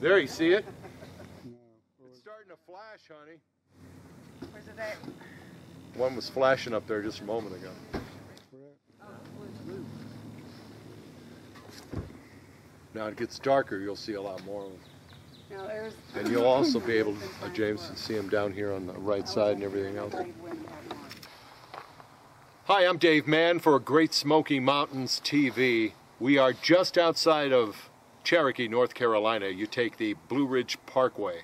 There, you see it? It's starting to flash, honey. Where's it at? One was flashing up there just a moment ago. Now it gets darker, you'll see a lot more of them. Now there's. And you'll also be able, to, uh, James, to see them down here on the right side and everything else. Hi, I'm Dave Mann for Great Smoky Mountains TV. We are just outside of Cherokee, North Carolina. You take the Blue Ridge Parkway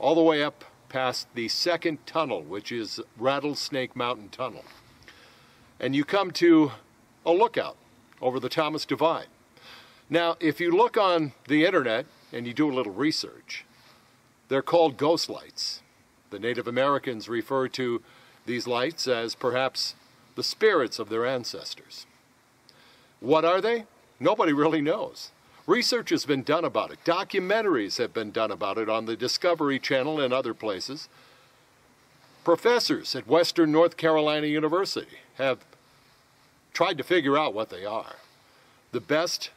all the way up past the second tunnel, which is Rattlesnake Mountain Tunnel. And you come to a lookout over the Thomas Divide. Now, if you look on the internet and you do a little research, they're called ghost lights. The Native Americans refer to these lights as perhaps the spirits of their ancestors. What are they? Nobody really knows. Research has been done about it. Documentaries have been done about it on the Discovery Channel and other places. Professors at Western North Carolina University have tried to figure out what they are. The best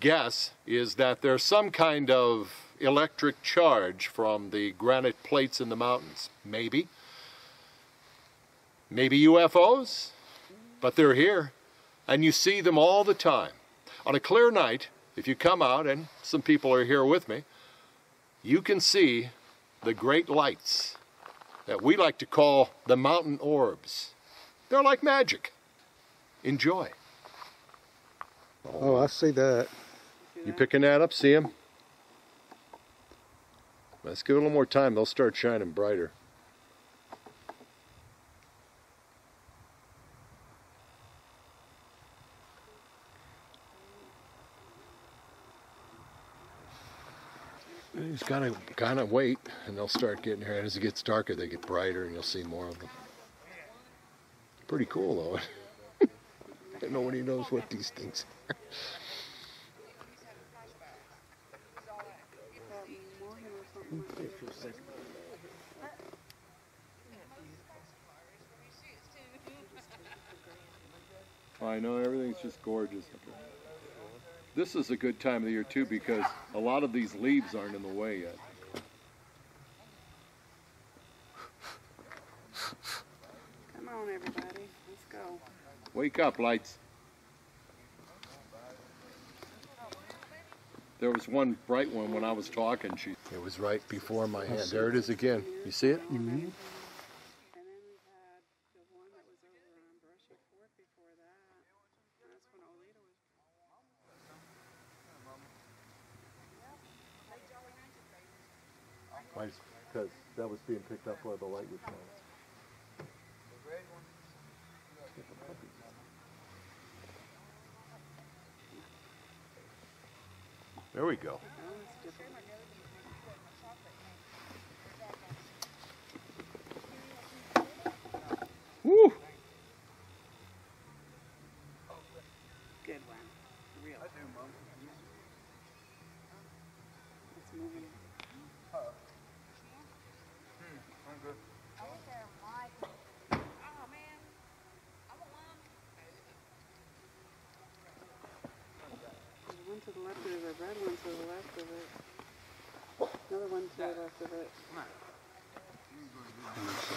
guess is that there's some kind of electric charge from the granite plates in the mountains. Maybe. Maybe UFOs, but they're here, and you see them all the time. On a clear night, if you come out, and some people are here with me, you can see the great lights that we like to call the mountain orbs. They're like magic. Enjoy. Oh, I see that. You picking that up? See them? Let's give it a little more time. They'll start shining brighter. Just gotta kind of wait, and they'll start getting here. And as it gets darker, they get brighter, and you'll see more of them. Pretty cool, though. Nobody knows what these things are. I know everything's just gorgeous. This is a good time of the year too because a lot of these leaves aren't in the way yet. Come on, everybody. Let's go. Wake up, lights. There was one bright one when I was talking. She. It was right before my hand. There it is again. You see it? Mm-hmm. And then we had the one that was over on Brushy Fork before that. That's when Olita was. Because that was being picked up where the light was shining. There we go. Oh, it's different. Woo! Good one. Real. It's moving. There's one to the left of it, a red one to the left of it. Another one to the left of it.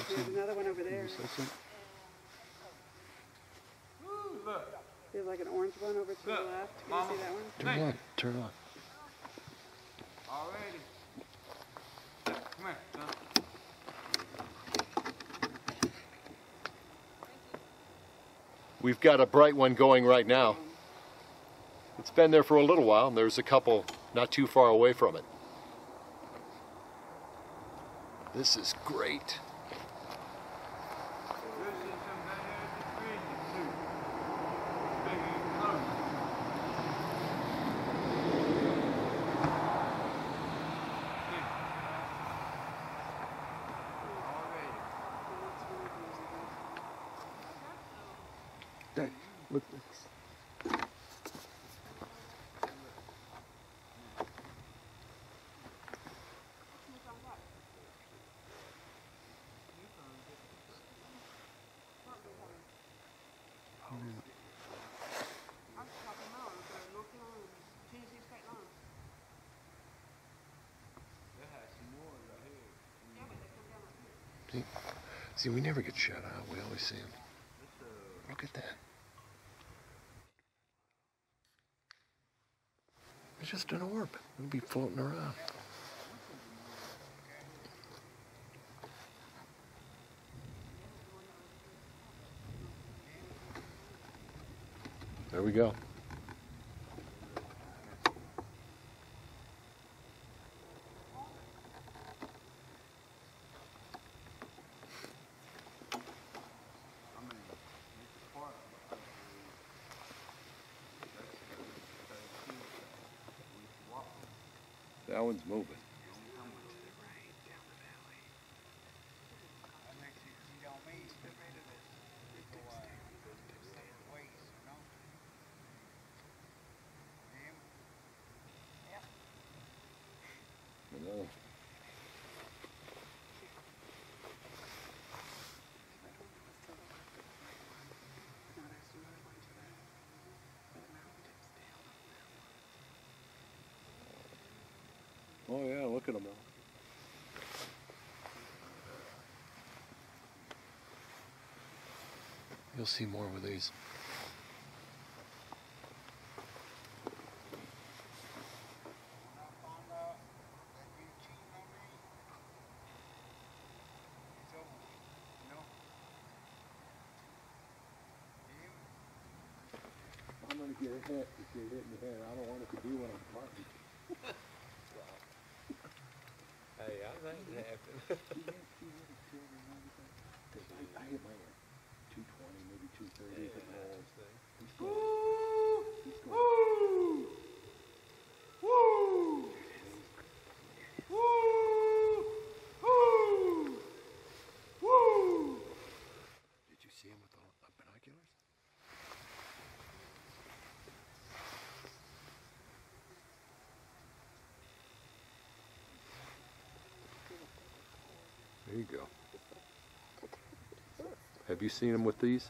There's another one over there. There's like an orange one over to the left. Can you see that one? Turn on. Turn on. Already. Come here, son. We've got a bright one going right now. It's been there for a little while, and there's a couple not too far away from it. This is great. This is see, we never get shut out. We always see them. Look at that. It's just an orb. It'll be floating around. There we go. That one's moving. Another. Not actually where I went to that. That mountain tips down. Oh yeah, look at them all. You'll see more with these. I'm gonna get hit if you're hitting the head. I don't want it to be when I'm parking. Hey, I think it happened. I, I hit mine at 220, maybe 230 if it rolls. He's going- he's going- Did you see him with the uh, binoculars? There you go. Have you seen them with these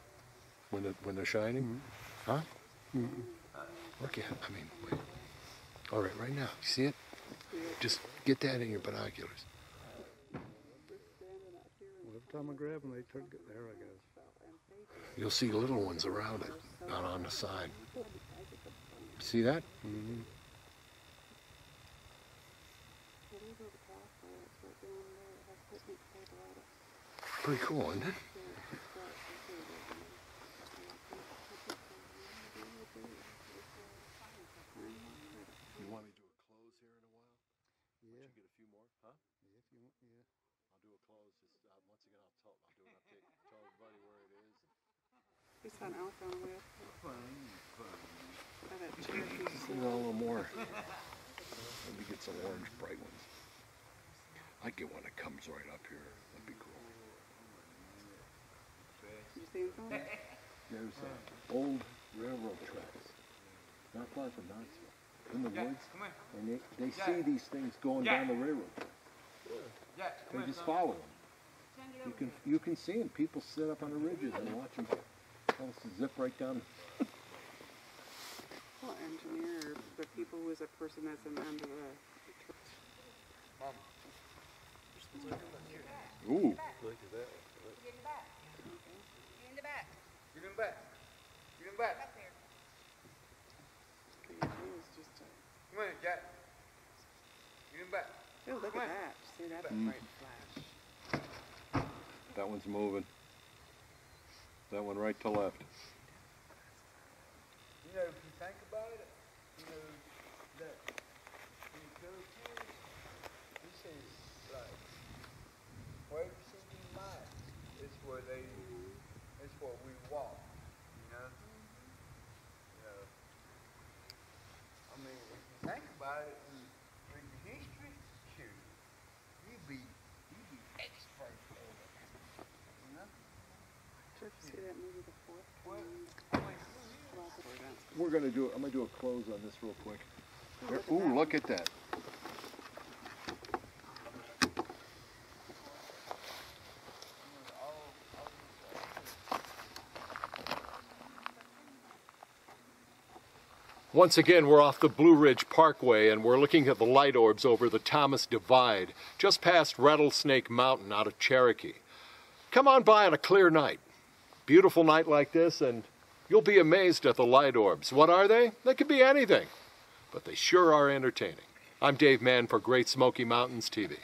when it, when they're shining? Huh? Look at. I mean, wait. All right, right now. You see it? Just get that in your binoculars. Well, every time I grab them, they turn. There I go. You'll see little ones around it, not on the side. See that? Mm-hmm. Pretty cool, isn't it? You want me to do a close here in a while? Yeah. Let you get a few more, huh? If you want, yeah. I'll do a close. Just uh, once again, I'll tell. I'll do an update. Tell everybody where it is. We saw an elk on the way up. At that Cherokee Just a little more. Maybe get some orange bright ones. I get one that comes right up here. That'd be cool. You see him? There's uh, old railroad tracks, not far from Knoxville, in the woods, and they, they see these things going down the railroad. They just follow them. You can you can see them. People sit up on the ridges and watch them zip right down. Well, engineer, the people who is a person that's in under the. Ooh, Look at that. In the back. Get him back. Get him back. He was just a. Come here, Jack. Get him back. Oh, look at that. See that bright flash. that one's moving. That one right to left. You know, if you think about it, you know, that you go this is like where you see these is where they is where we walk, you know? You know. I mean, if you think about it and read the history, shoot, you be you be expert at it. You know? Did you see that movie, The Fourth? Well, Commandment? I mean, Lots of events. We're gonna do. I'm gonna do a close on this real quick. There- ooh, look at that. Once again, we're off the Blue Ridge Parkway and we're looking at the light orbs over the Thomas Divide, just past Rattlesnake Mountain out of Cherokee. Come on by on a clear night. Beautiful night like this, and you'll be amazed at the light orbs. What are they? They could be anything, but they sure are entertaining. I'm Dave Mann for Great Smoky Mountains TV.